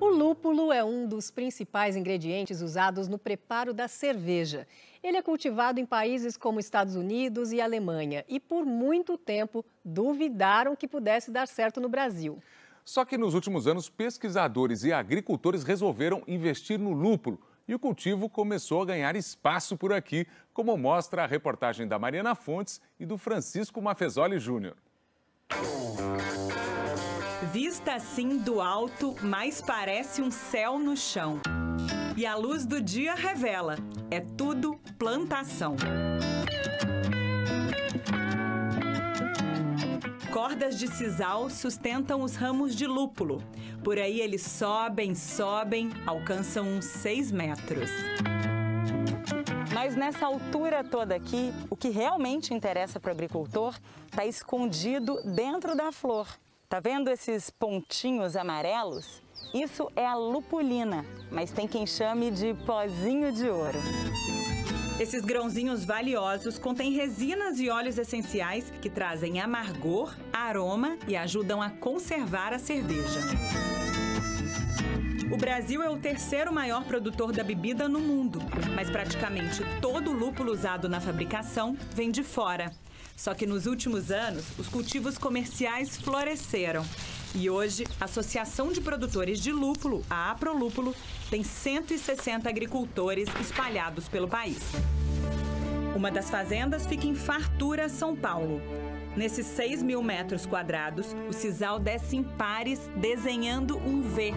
O lúpulo é um dos principais ingredientes usados no preparo da cerveja. Ele é cultivado em países como Estados Unidos e Alemanha e por muito tempo duvidaram que pudesse dar certo no Brasil. Só que nos últimos anos, pesquisadores e agricultores resolveram investir no lúpulo e o cultivo começou a ganhar espaço por aqui, como mostra a reportagem da Mariana Fontes e do Francisco Mafezoli Júnior. Vista assim do alto, mais parece um céu no chão. E a luz do dia revela: é tudo plantação. Cordas de sisal sustentam os ramos de lúpulo. Por aí eles sobem, sobem, alcançam uns 6 metros. Mas nessa altura toda aqui, o que realmente interessa para o agricultor está escondido dentro da flor. Tá vendo esses pontinhos amarelos? Isso é a lupulina, mas tem quem chame de pozinho de ouro. Esses grãozinhos valiosos contêm resinas e óleos essenciais que trazem amargor, aroma e ajudam a conservar a cerveja. O Brasil é o terceiro maior produtor da bebida no mundo, mas praticamente todo o lúpulo usado na fabricação vem de fora. Só que nos últimos anos, os cultivos comerciais floresceram. E hoje, a Associação de Produtores de Lúpulo, a Aprolúpulo, tem 160 agricultores espalhados pelo país. Uma das fazendas fica em Fartura, São Paulo. Nesses 6 mil metros quadrados, o sisal desce em pares, desenhando um V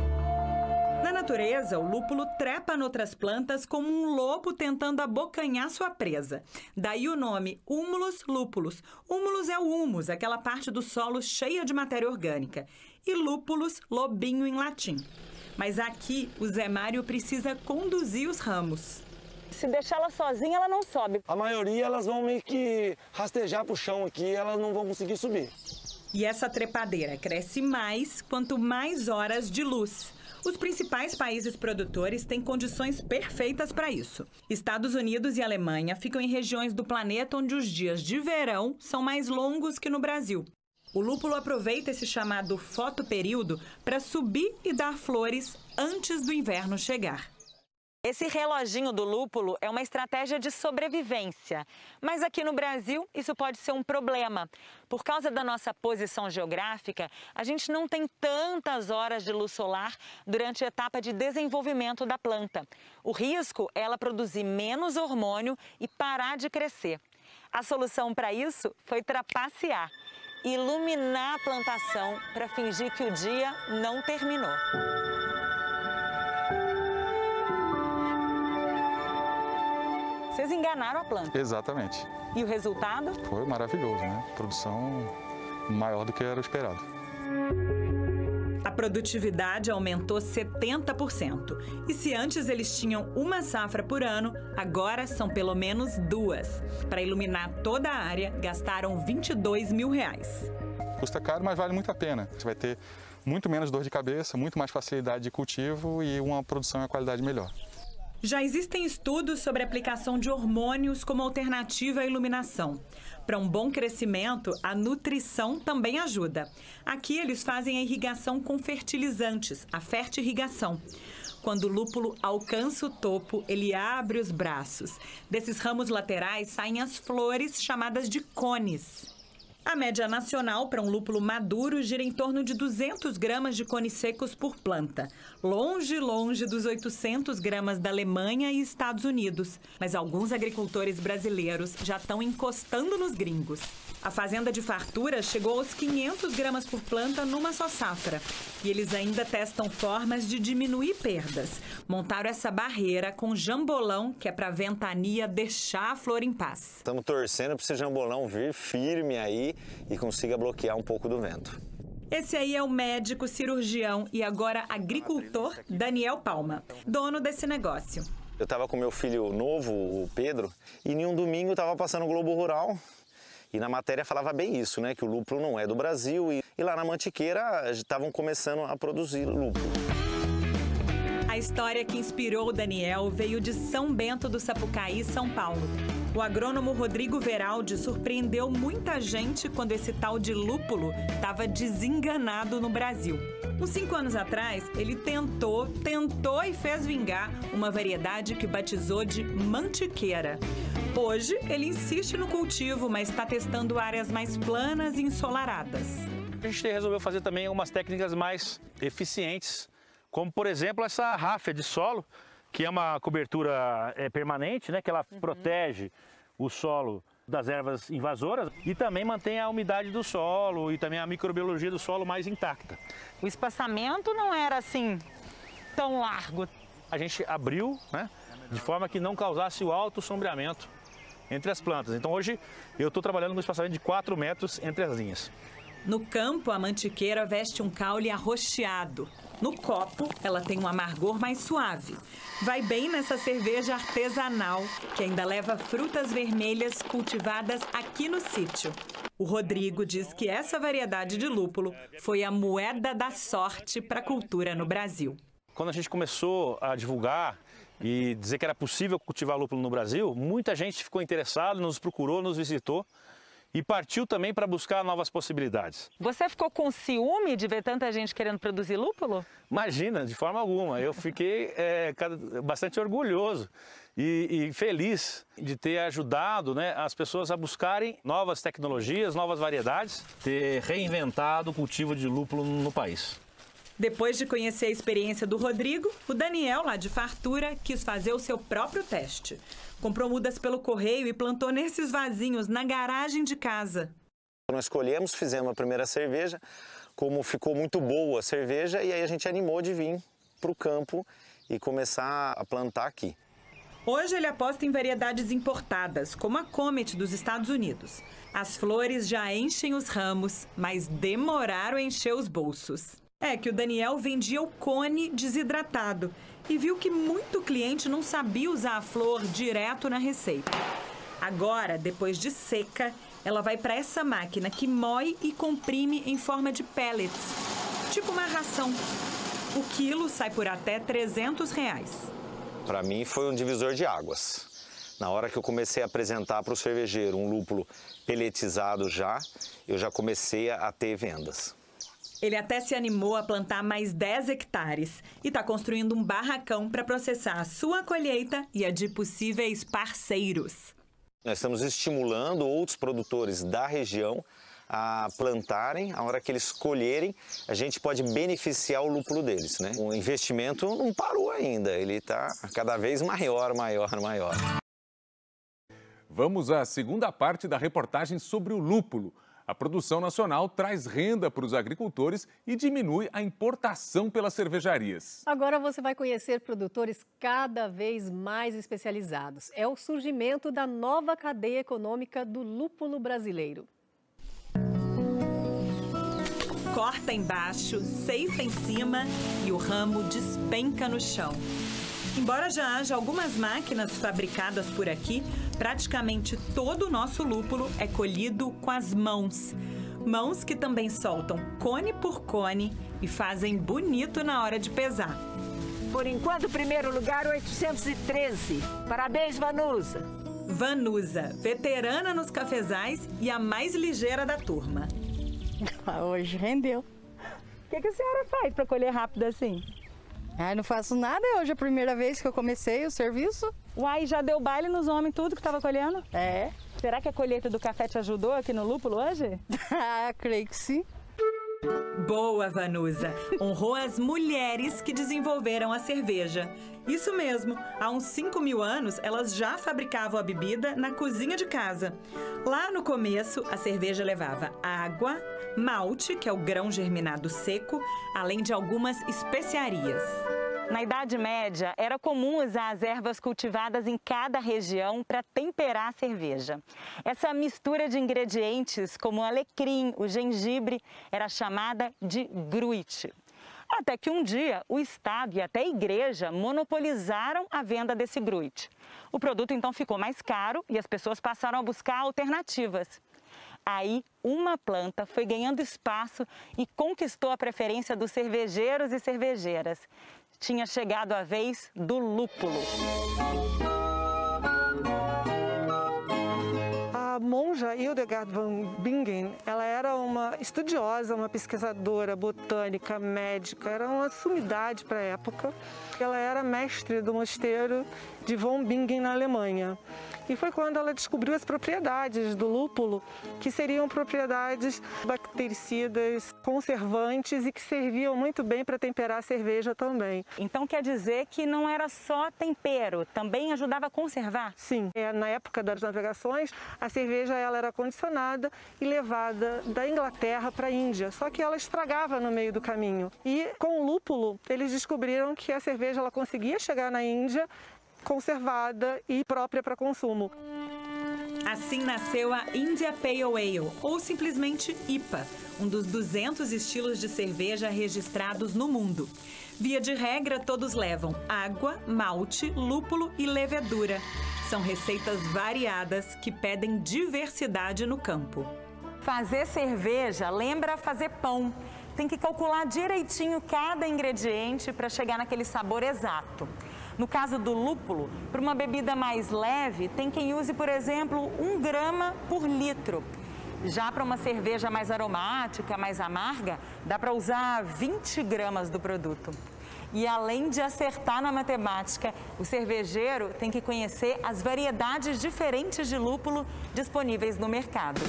na natureza, o lúpulo trepa noutras plantas como um lobo tentando abocanhar sua presa. Daí o nome Humulus lúpulus. Humulus é o humus, aquela parte do solo cheia de matéria orgânica. E lúpulus, lobinho em latim. Mas aqui, o Zé Mário precisa conduzir os ramos. Se deixar ela sozinha, ela não sobe. A maioria, elas vão meio que rastejar pro chão aqui, elas não vão conseguir subir. E essa trepadeira cresce mais quanto mais horas de luz. Os principais países produtores têm condições perfeitas para isso. Estados Unidos e Alemanha ficam em regiões do planeta onde os dias de verão são mais longos que no Brasil. O lúpulo aproveita esse chamado fotoperíodo para subir e dar flores antes do inverno chegar. Esse reloginho do lúpulo é uma estratégia de sobrevivência. Mas aqui no Brasil, isso pode ser um problema. Por causa da nossa posição geográfica, a gente não tem tantas horas de luz solar durante a etapa de desenvolvimento da planta. O risco é ela produzir menos hormônio e parar de crescer. A solução para isso foi trapacear iluminar a plantação para fingir que o dia não terminou. Vocês enganaram a planta. Exatamente. E o resultado? Foi maravilhoso, né? Produção maior do que era esperado. A produtividade aumentou 70%. E se antes eles tinham uma safra por ano, agora são pelo menos duas. Para iluminar toda a área, gastaram 22 mil reais. Custa caro, mas vale muito a pena. Você vai ter muito menos dor de cabeça, muito mais facilidade de cultivo e uma produção e uma qualidade melhor. Já existem estudos sobre a aplicação de hormônios como alternativa à iluminação. Para um bom crescimento, a nutrição também ajuda. Aqui eles fazem a irrigação com fertilizantes, a fertirrigação. Quando o lúpulo alcança o topo, ele abre os braços. Desses ramos laterais saem as flores chamadas de cones. A média nacional para um lúpulo maduro gira em torno de 200 gramas de cones secos por planta. Longe, longe dos 800 gramas da Alemanha e Estados Unidos. Mas alguns agricultores brasileiros já estão encostando nos gringos. A fazenda de fartura chegou aos 500 gramas por planta numa só safra. E eles ainda testam formas de diminuir perdas. Montaram essa barreira com jambolão, que é para a ventania deixar a flor em paz. Estamos torcendo para esse jambolão vir firme aí e consiga bloquear um pouco do vento. Esse aí é o médico, cirurgião e agora agricultor Daniel Palma, dono desse negócio. Eu estava com meu filho novo, o Pedro, e em um domingo estava passando o Globo Rural e na matéria falava bem isso, né? Que o lúpulo não é do Brasil. E, e lá na Mantiqueira estavam começando a produzir lúpulo. A história que inspirou o Daniel veio de São Bento do Sapucaí, São Paulo. O agrônomo Rodrigo Veraldi surpreendeu muita gente quando esse tal de lúpulo estava desenganado no Brasil. Uns cinco anos atrás, ele tentou, tentou e fez vingar uma variedade que batizou de mantiqueira. Hoje, ele insiste no cultivo, mas está testando áreas mais planas e ensolaradas. A gente resolveu fazer também algumas técnicas mais eficientes, como por exemplo essa ráfia de solo, que é uma cobertura é, permanente, né, que ela uhum. protege o solo das ervas invasoras e também mantém a umidade do solo e também a microbiologia do solo mais intacta. O espaçamento não era assim tão largo. A gente abriu, né, de forma que não causasse o alto sombreamento entre as plantas. Então hoje eu estou trabalhando com um espaçamento de 4 metros entre as linhas. No campo, a mantiqueira veste um caule arroxeado. No copo, ela tem um amargor mais suave. Vai bem nessa cerveja artesanal, que ainda leva frutas vermelhas cultivadas aqui no sítio. O Rodrigo diz que essa variedade de lúpulo foi a moeda da sorte para a cultura no Brasil. Quando a gente começou a divulgar e dizer que era possível cultivar lúpulo no Brasil, muita gente ficou interessada, nos procurou, nos visitou e partiu também para buscar novas possibilidades. Você ficou com ciúme de ver tanta gente querendo produzir lúpulo? Imagina, de forma alguma. Eu fiquei é, bastante orgulhoso e, e, feliz de ter ajudado né, as pessoas a buscarem novas tecnologias, novas variedades, ter reinventado o cultivo de lúpulo no país. Depois de conhecer a experiência do Rodrigo, o Daniel, lá de Fartura, quis fazer o seu próprio teste. Comprou mudas pelo correio e plantou nesses vasinhos na garagem de casa. Nós escolhemos, fizemos a primeira cerveja, como ficou muito boa a cerveja, e aí a gente animou de vir para o campo e começar a plantar aqui. Hoje ele aposta em variedades importadas, como a Comet dos Estados Unidos. As flores já enchem os ramos, mas demoraram a encher os bolsos. É que o Daniel vendia o cone desidratado e viu que muito cliente não sabia usar a flor direto na receita. Agora, depois de seca, ela vai para essa máquina que moe e comprime em forma de pellets, tipo uma ração. O quilo sai por até 300 reais. Para mim foi um divisor de águas. Na hora que eu comecei a apresentar para o cervejeiro um lúpulo peletizado já, eu já comecei a ter vendas. Ele até se animou a plantar mais 10 hectares e está construindo um barracão para processar a sua colheita e a de possíveis parceiros. Nós estamos estimulando outros produtores da região a plantarem, a hora que eles colherem, a gente pode beneficiar o lúpulo deles, né? O investimento não parou ainda, ele está cada vez maior, maior, maior. Vamos à segunda parte da reportagem sobre o lúpulo. A produção nacional traz renda para os agricultores e diminui a importação pelas cervejarias. Agora você vai conhecer produtores cada vez mais especializados. É o surgimento da nova cadeia econômica do lúpulo brasileiro. Corta embaixo, ceifa em cima e o ramo despenca no chão. Embora já haja algumas máquinas fabricadas por aqui, praticamente todo o nosso lúpulo é colhido com as mãos. Mãos que também soltam cone por cone e fazem bonito na hora de pesar. Por enquanto, primeiro lugar, 813. Parabéns, Vanusa. Vanusa, veterana nos cafezais e a mais ligeira da turma. Hoje rendeu. O que, que a senhora faz para colher rápido assim? Ah, não faço nada, hoje é a primeira vez que eu comecei o serviço. Uai, já deu baile nos homens tudo que estava colhendo? É. Será que a colheita do café te ajudou aqui no lúpulo hoje? ah, creio que sim. Boa, Vanusa! Honrou as mulheres que desenvolveram a cerveja. Isso mesmo, há uns 5 mil anos elas já fabricavam a bebida na cozinha de casa. Lá no começo, a cerveja levava água, malte, que é o grão germinado seco, além de algumas especiarias. Na Idade Média, era comum usar as ervas cultivadas em cada região para temperar a cerveja. Essa mistura de ingredientes, como o alecrim, o gengibre, era chamada de gruite. Até que um dia o Estado e até a igreja monopolizaram a venda desse gruite. O produto então ficou mais caro e as pessoas passaram a buscar alternativas. Aí, uma planta foi ganhando espaço e conquistou a preferência dos cervejeiros e cervejeiras tinha chegado a vez do lúpulo. Há monja Hildegard von Bingen, ela era uma estudiosa, uma pesquisadora botânica, médica, era uma sumidade para a época. Ela era mestre do mosteiro de von Bingen na Alemanha. E foi quando ela descobriu as propriedades do lúpulo, que seriam propriedades bactericidas, conservantes e que serviam muito bem para temperar a cerveja também. Então quer dizer que não era só tempero, também ajudava a conservar? Sim. É, na época das navegações, a cerveja ela era condicionada e levada da Inglaterra para a Índia, só que ela estragava no meio do caminho. E com o lúpulo, eles descobriram que a cerveja ela conseguia chegar na Índia conservada e própria para consumo. Assim nasceu a India Pale Ale, ou simplesmente IPA, um dos 200 estilos de cerveja registrados no mundo. Via de regra, todos levam água, malte, lúpulo e levedura. São receitas variadas que pedem diversidade no campo. Fazer cerveja lembra fazer pão. Tem que calcular direitinho cada ingrediente para chegar naquele sabor exato. No caso do lúpulo, para uma bebida mais leve, tem quem use, por exemplo, um grama por litro. Já para uma cerveja mais aromática, mais amarga, dá para usar 20 gramas do produto. E além de acertar na matemática, o cervejeiro tem que conhecer as variedades diferentes de lúpulo disponíveis no mercado.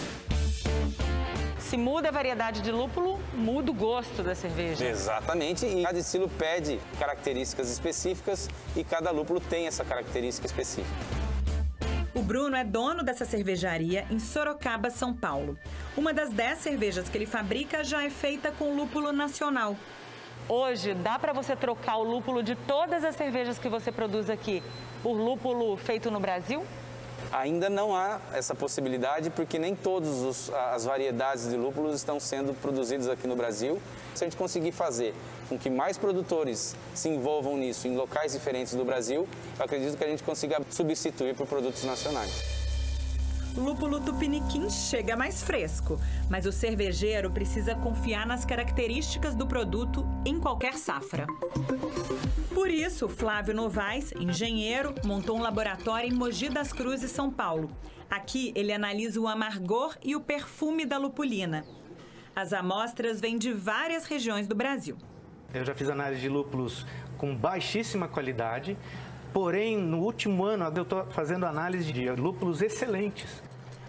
Se muda a variedade de lúpulo, muda o gosto da cerveja. Exatamente, e cada estilo pede características específicas e cada lúpulo tem essa característica específica. Bruno é dono dessa cervejaria em Sorocaba, São Paulo. Uma das dez cervejas que ele fabrica já é feita com lúpulo nacional. Hoje, dá para você trocar o lúpulo de todas as cervejas que você produz aqui por lúpulo feito no Brasil? Ainda não há essa possibilidade porque nem todas as variedades de lúpulos estão sendo produzidas aqui no Brasil. Se a gente conseguir fazer com que mais produtores se envolvam nisso em locais diferentes do Brasil, eu acredito que a gente consiga substituir por produtos nacionais. Lúpulo tupiniquim chega mais fresco, mas o cervejeiro precisa confiar nas características do produto em qualquer safra. Por isso, Flávio Novaes, engenheiro, montou um laboratório em Mogi das Cruzes, São Paulo. Aqui ele analisa o amargor e o perfume da lupulina. As amostras vêm de várias regiões do Brasil. Eu já fiz análise de lúpulos com baixíssima qualidade, porém no último ano eu estou fazendo análise de lúpulos excelentes.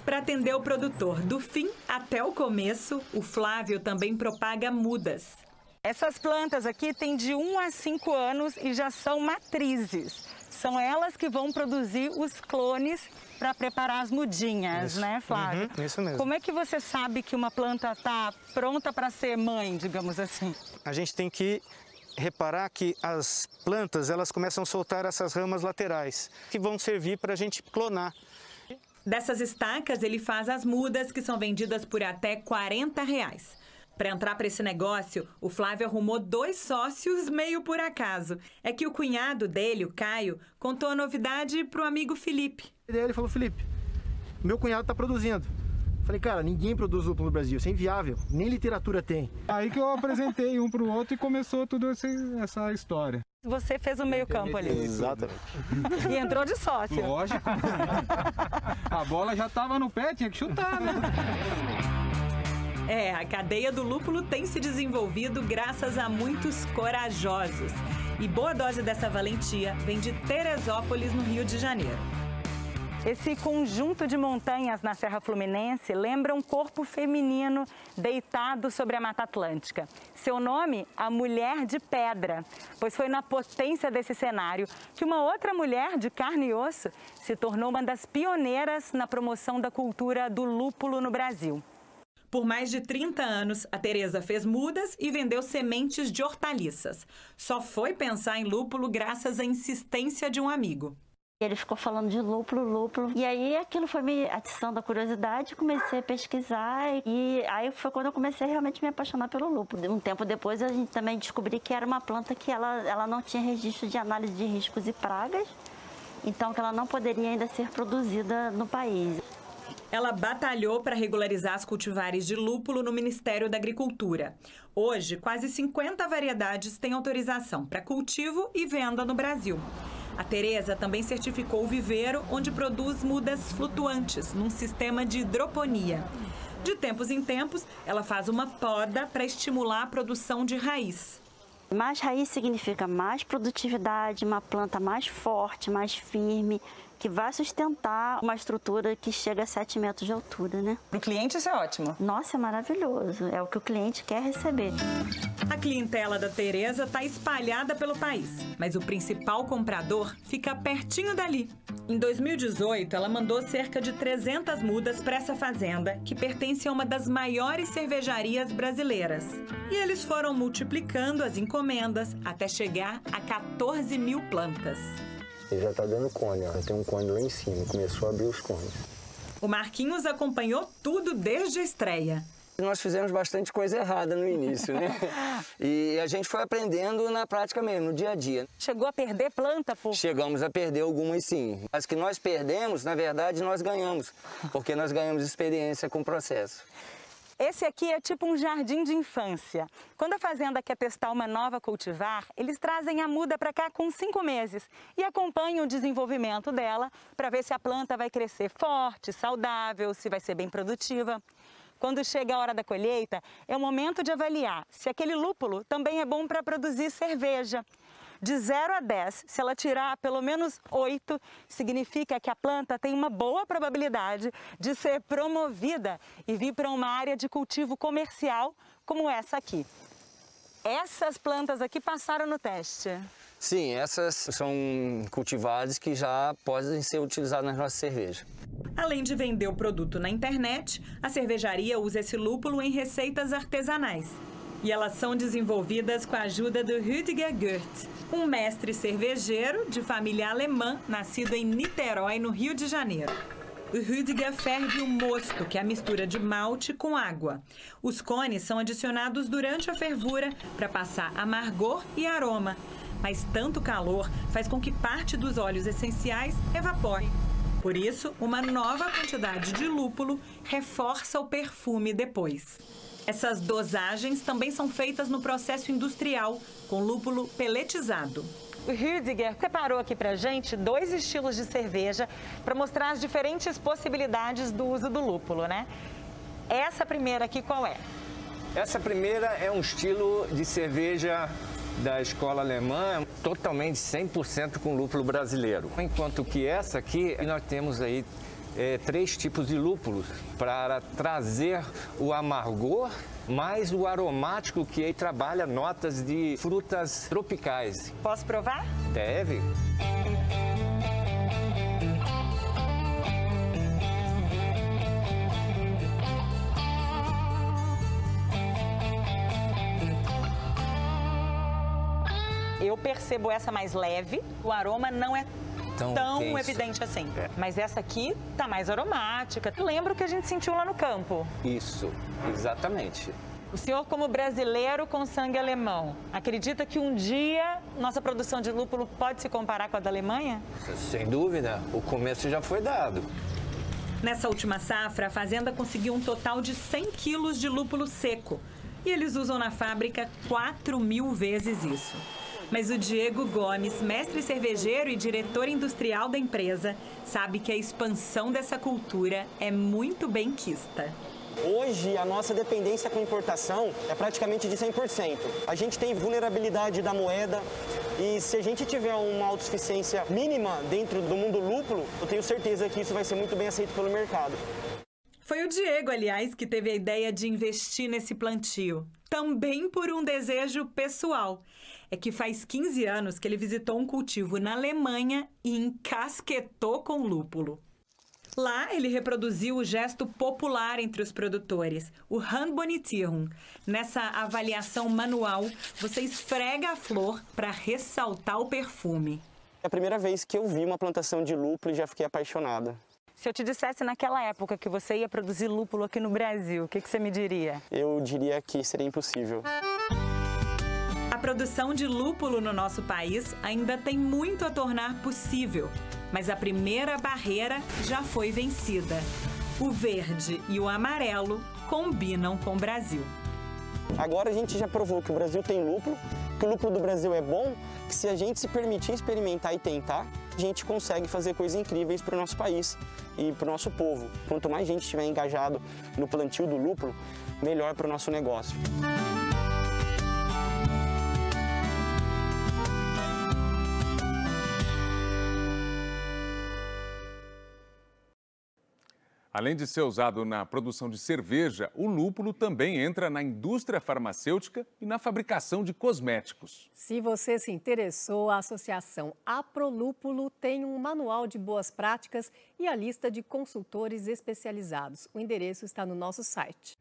Para atender o produtor do fim até o começo, o Flávio também propaga mudas. Essas plantas aqui têm de 1 a 5 anos e já são matrizes. São elas que vão produzir os clones para preparar as mudinhas, isso. né, Flávio? Uhum, isso mesmo. Como é que você sabe que uma planta está pronta para ser mãe, digamos assim? A gente tem que reparar que as plantas elas começam a soltar essas ramas laterais que vão servir para a gente clonar. Dessas estacas, ele faz as mudas que são vendidas por até 40 reais. Para entrar para esse negócio, o Flávio arrumou dois sócios meio por acaso. É que o cunhado dele, o Caio, contou a novidade para o amigo Felipe. Ele falou, Felipe, meu cunhado está produzindo. Falei, cara, ninguém produz lúpulo no Brasil, isso é inviável, nem literatura tem. Aí que eu apresentei um para o outro e começou toda essa história. Você fez o meio campo ali. Exatamente. E entrou de sócio. Lógico. A bola já estava no pé, tinha que chutar, né? É, a cadeia do lúpulo tem se desenvolvido graças a muitos corajosos. E boa dose dessa valentia vem de Teresópolis, no Rio de Janeiro. Esse conjunto de montanhas na Serra Fluminense lembra um corpo feminino deitado sobre a Mata Atlântica. Seu nome, a Mulher de Pedra, pois foi na potência desse cenário que uma outra mulher de carne e osso se tornou uma das pioneiras na promoção da cultura do lúpulo no Brasil. Por mais de 30 anos, a Tereza fez mudas e vendeu sementes de hortaliças. Só foi pensar em lúpulo graças à insistência de um amigo. Ele ficou falando de lúpulo, lúpulo. E aí aquilo foi me atiçando a curiosidade, comecei a pesquisar. E aí foi quando eu comecei a realmente me apaixonar pelo lúpulo. Um tempo depois a gente também descobri que era uma planta que ela, ela não tinha registro de análise de riscos e pragas. Então que ela não poderia ainda ser produzida no país. Ela batalhou para regularizar as cultivares de lúpulo no Ministério da Agricultura. Hoje, quase 50 variedades têm autorização para cultivo e venda no Brasil. A Tereza também certificou o viveiro onde produz mudas flutuantes, num sistema de hidroponia. De tempos em tempos, ela faz uma poda para estimular a produção de raiz. Mais raiz significa mais produtividade, uma planta mais forte, mais firme, que vai sustentar uma estrutura que chega a 7 metros de altura, né? Para o cliente isso é ótimo. Nossa, é maravilhoso. É o que o cliente quer receber. A clientela da Tereza está espalhada pelo país, mas o principal comprador fica pertinho dali. Em 2018, ela mandou cerca de 300 mudas para essa fazenda, que pertence a uma das maiores cervejarias brasileiras. E eles foram multiplicando as encomendas até chegar a 14 mil plantas. Ele já tá dando cone, ó. Tem um cone lá em cima, começou a abrir os cones. O Marquinhos acompanhou tudo desde a estreia. Nós fizemos bastante coisa errada no início, né? e a gente foi aprendendo na prática mesmo, no dia a dia. Chegou a perder planta, pô? Chegamos a perder algumas sim. As que nós perdemos, na verdade, nós ganhamos, porque nós ganhamos experiência com o processo. Esse aqui é tipo um jardim de infância. Quando a fazenda quer testar uma nova cultivar, eles trazem a muda para cá com cinco meses e acompanham o desenvolvimento dela para ver se a planta vai crescer forte, saudável, se vai ser bem produtiva. Quando chega a hora da colheita, é o momento de avaliar se aquele lúpulo também é bom para produzir cerveja. De 0 a 10, se ela tirar pelo menos 8, significa que a planta tem uma boa probabilidade de ser promovida e vir para uma área de cultivo comercial como essa aqui. Essas plantas aqui passaram no teste. Sim, essas são cultivares que já podem ser utilizadas nas nossas cervejas. Além de vender o produto na internet, a cervejaria usa esse lúpulo em receitas artesanais. E elas são desenvolvidas com a ajuda do Rüdiger Goethe, um mestre cervejeiro de família alemã, nascido em Niterói, no Rio de Janeiro. O Rüdiger ferve o mosto, que é a mistura de malte com água. Os cones são adicionados durante a fervura para passar amargor e aroma. Mas tanto calor faz com que parte dos óleos essenciais evapore. Por isso, uma nova quantidade de lúpulo reforça o perfume depois. Essas dosagens também são feitas no processo industrial, com lúpulo peletizado. O Rüdiger preparou aqui pra gente dois estilos de cerveja para mostrar as diferentes possibilidades do uso do lúpulo, né? Essa primeira aqui qual é? Essa primeira é um estilo de cerveja da escola alemã, totalmente 100% com lúpulo brasileiro. Enquanto que essa aqui, nós temos aí é, três tipos de lúpulos para trazer o amargor mais o aromático que aí trabalha notas de frutas tropicais. Posso provar? Deve. Eu percebo essa mais leve, o aroma não é tão, tão evidente assim. É. Mas essa aqui tá mais aromática. Lembra o que a gente sentiu lá no campo? Isso, exatamente. O senhor, como brasileiro com sangue alemão, acredita que um dia nossa produção de lúpulo pode se comparar com a da Alemanha? Sem dúvida, o começo já foi dado. Nessa última safra, a fazenda conseguiu um total de 100 quilos de lúpulo seco. E eles usam na fábrica 4 mil vezes isso. Mas o Diego Gomes, mestre cervejeiro e diretor industrial da empresa, sabe que a expansão dessa cultura é muito bem quista. Hoje, a nossa dependência com importação é praticamente de 100%. A gente tem vulnerabilidade da moeda e se a gente tiver uma autossuficiência mínima dentro do mundo lúpulo, eu tenho certeza que isso vai ser muito bem aceito pelo mercado. Foi o Diego, aliás, que teve a ideia de investir nesse plantio, também por um desejo pessoal é que faz 15 anos que ele visitou um cultivo na Alemanha e encasquetou com lúpulo. Lá, ele reproduziu o gesto popular entre os produtores, o Handbonitierung. Nessa avaliação manual, você esfrega a flor para ressaltar o perfume. É a primeira vez que eu vi uma plantação de lúpulo e já fiquei apaixonada. Se eu te dissesse naquela época que você ia produzir lúpulo aqui no Brasil, o que, que você me diria? Eu diria que seria impossível. A produção de lúpulo no nosso país ainda tem muito a tornar possível, mas a primeira barreira já foi vencida. O verde e o amarelo combinam com o Brasil. Agora a gente já provou que o Brasil tem lúpulo, que o lúpulo do Brasil é bom, que se a gente se permitir experimentar e tentar, a gente consegue fazer coisas incríveis para o nosso país e para o nosso povo. Quanto mais gente estiver engajado no plantio do lúpulo, melhor para o nosso negócio. Além de ser usado na produção de cerveja, o lúpulo também entra na indústria farmacêutica e na fabricação de cosméticos. Se você se interessou, a Associação Aprolúpulo tem um manual de boas práticas e a lista de consultores especializados. O endereço está no nosso site.